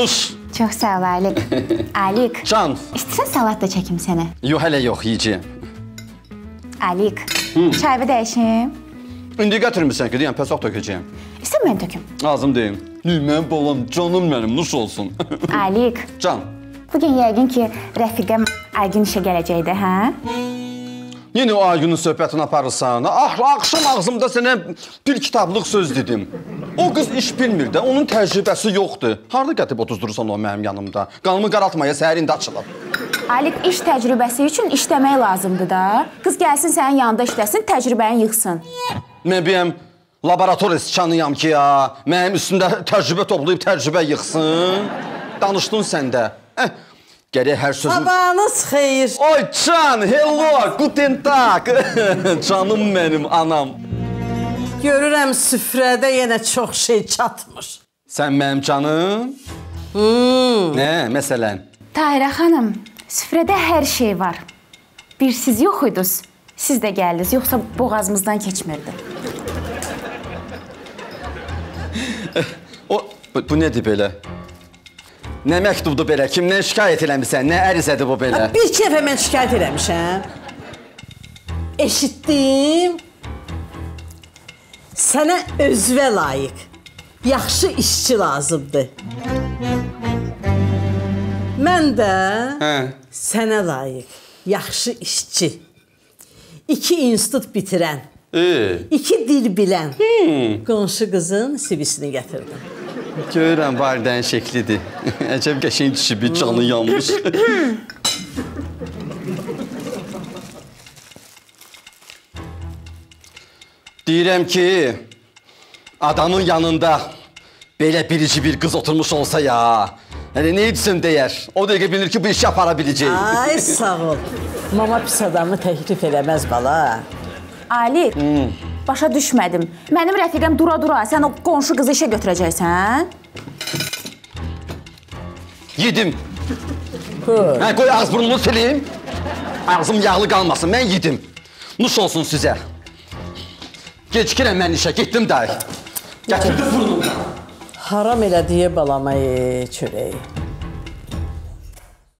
Nuş. Çox sağ ol Alik. Alik, Can. istəsən salat da çəkim sənə. Yox, hələ yox, yeyəcəyəm. Alik, çayı dəyişim. İndi gətirmirsən ki, deyəm, pəs vaxt tökəcəyəm. İstə mən töküm. Lazım deyil. Mənim balam, canım mənim, nuş olsun. Alik, Can. bu gün yəqin ki, rəfiqəm Aygün işə gələcəkdi, hə? Yenə o Aygünün söhbətini aparırsan. Ah, axşam ağzımda sənə bir kitablıq söz dedim. O qız iş bilmir də, onun təcrübəsi yoxdur. Harda gətirib otuzdurursan o mənim yanımda? Qanımı qaraltmaya səhər indi açılıb. Alik iş təcrübəsi üçün işləmək lazımdır da. Qız gəlsin sənin yanında işləsin, təcrübəni yığsın. Mən bəyəm laboratoriya sıçanıyam ki ya. Mənim üstümdə təcrübə toplayıb təcrübə yığsın. Danışdın sən də. Eh, gərək hər sözün... Sabahınız xeyir. Oy Can, hello, guten tag. Canım mənim anam. Görürəm süfrədə yenə çox şey çatmır. Sən mənim canım? Hmm. Nə, məsələn? Tahirə xanım, süfrədə hər şey var. Bir siz yox idiniz. Siz də gəldiniz, yoxsa boğazımızdan keçmirdi. O bu, bu nədir belə? Nə məktubdur belə? Kimdən şikayət eləmisən? Nə ərizədir bu belə? Bir dəfə mən şikayət eləmişəm. Eşitdim. Sənə özvə layiq, yaxşı işçi lazımdır. Mən də Hə. sənə layiq, yaxşı işçi. İki institut bitirən, E, iki dil bilən. Hmm. Qonşu qızın sivisini gətirdim. görürəm valideyn şəklidir. Əcəb qəşəng kişi bir canı yanmış. Deyirəm ki, adamın yanında belə bilici bir qız oturmuş olsa ya, yəni nə etsin deyər. O dəqiqə bilir ki, bu işi apara biləcək. Ay sağ ol. Mama pis adamı təklif eləməz bala. Alik, başa düşmədim. Mənim rəfiqəm dura-dura sən o qonşu qızı işə götürəcəksən? Yedim. Hə, qoy ağız burnumu silim. Ağzım yağlı qalmasın. Mən yedim. Nuş olsun sizə. Gecikirəm mən işə. Getdim də. Gətirdim burnumdan. Haram elədiyi balama çörəyi.